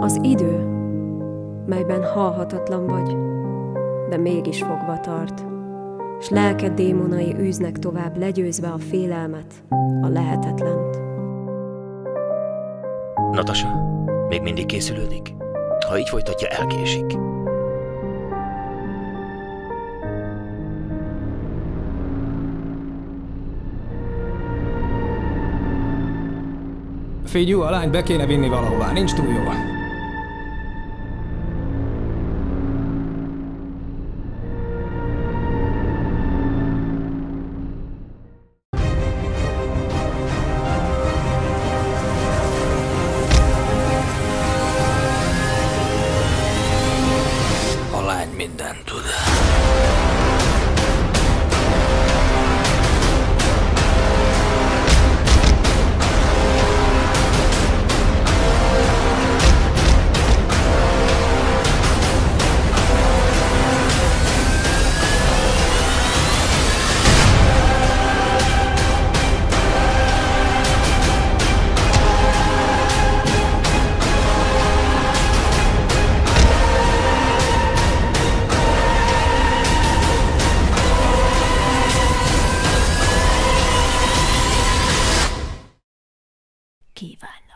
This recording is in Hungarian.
Az idő, melyben halhatatlan vagy, de mégis fogva tart, s lelked démonai űznek tovább, legyőzve a félelmet, a lehetetlent. Natasa, még mindig készülődik? Ha így folytatja, elkésik. Figyú, a lányt be kéne vinni valahová, nincs túl jó. Encomendando-la. 一般。